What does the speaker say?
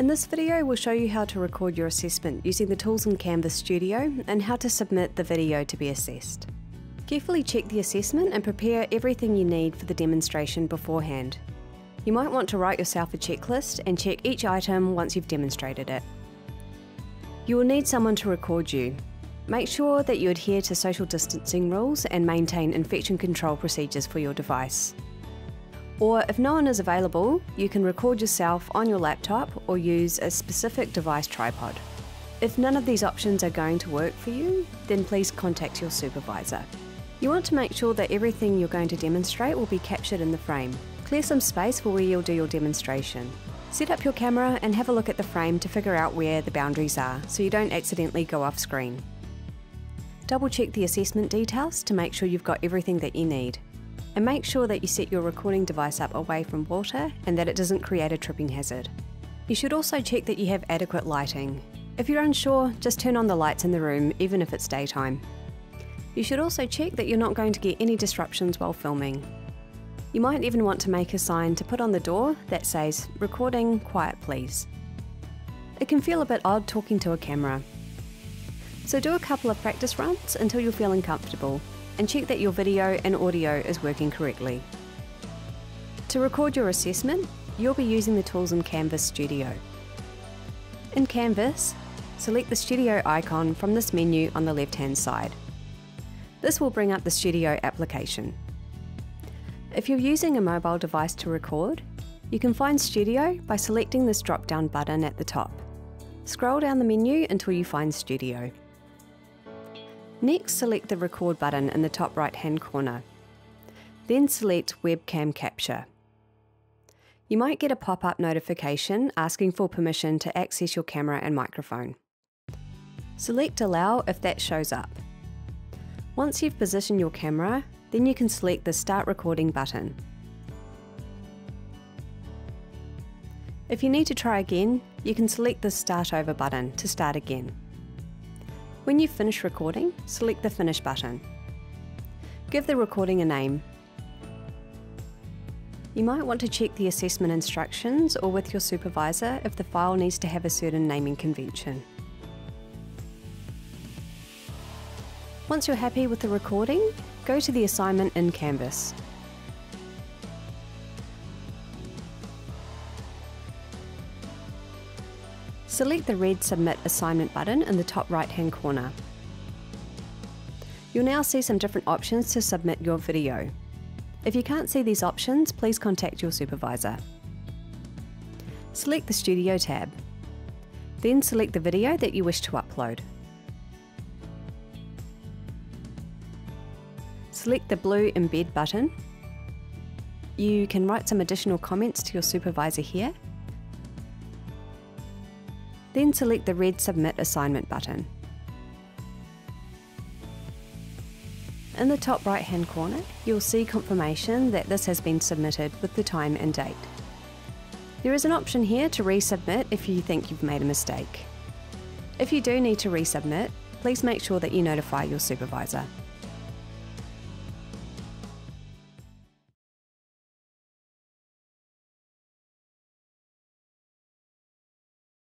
In this video, we'll show you how to record your assessment using the tools in Canvas Studio and how to submit the video to be assessed. Carefully check the assessment and prepare everything you need for the demonstration beforehand. You might want to write yourself a checklist and check each item once you've demonstrated it. You will need someone to record you. Make sure that you adhere to social distancing rules and maintain infection control procedures for your device. Or if no one is available, you can record yourself on your laptop or use a specific device tripod. If none of these options are going to work for you, then please contact your supervisor. You want to make sure that everything you're going to demonstrate will be captured in the frame. Clear some space for where you'll do your demonstration. Set up your camera and have a look at the frame to figure out where the boundaries are so you don't accidentally go off screen. Double check the assessment details to make sure you've got everything that you need and make sure that you set your recording device up away from water and that it doesn't create a tripping hazard. You should also check that you have adequate lighting. If you're unsure, just turn on the lights in the room even if it's daytime. You should also check that you're not going to get any disruptions while filming. You might even want to make a sign to put on the door that says, recording quiet please. It can feel a bit odd talking to a camera. So do a couple of practice runs until you're feeling comfortable and check that your video and audio is working correctly. To record your assessment, you'll be using the tools in Canvas Studio. In Canvas, select the Studio icon from this menu on the left-hand side. This will bring up the Studio application. If you're using a mobile device to record, you can find Studio by selecting this drop-down button at the top. Scroll down the menu until you find Studio. Next, select the Record button in the top right hand corner. Then select Webcam Capture. You might get a pop up notification asking for permission to access your camera and microphone. Select Allow if that shows up. Once you've positioned your camera, then you can select the Start Recording button. If you need to try again, you can select the Start Over button to start again. When you finish recording, select the Finish button. Give the recording a name. You might want to check the assessment instructions or with your supervisor if the file needs to have a certain naming convention. Once you're happy with the recording, go to the assignment in Canvas. Select the red Submit Assignment button in the top right hand corner. You'll now see some different options to submit your video. If you can't see these options, please contact your supervisor. Select the Studio tab. Then select the video that you wish to upload. Select the blue Embed button. You can write some additional comments to your supervisor here then select the red Submit Assignment button. In the top right hand corner, you'll see confirmation that this has been submitted with the time and date. There is an option here to resubmit if you think you've made a mistake. If you do need to resubmit, please make sure that you notify your supervisor.